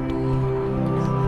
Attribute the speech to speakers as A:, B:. A: し